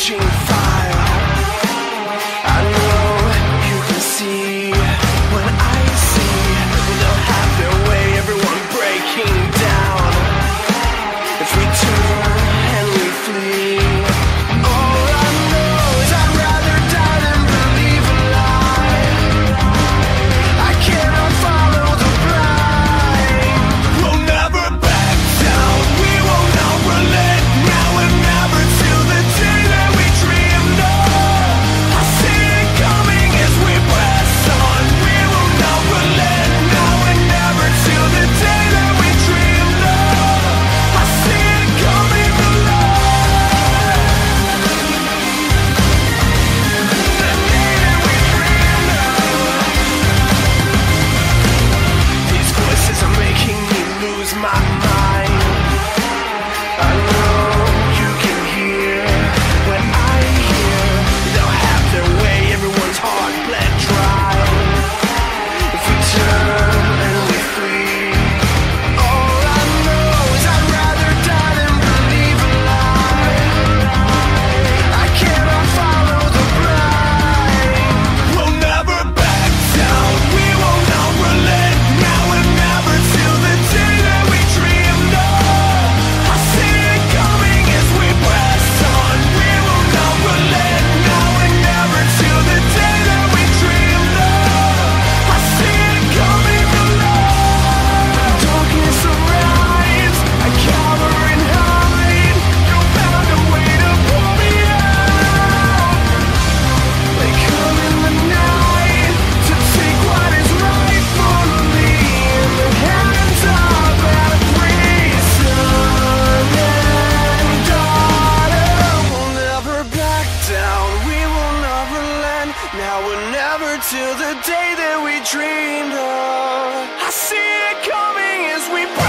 Eugene were never till the day that we dreamed of. I see it coming as we.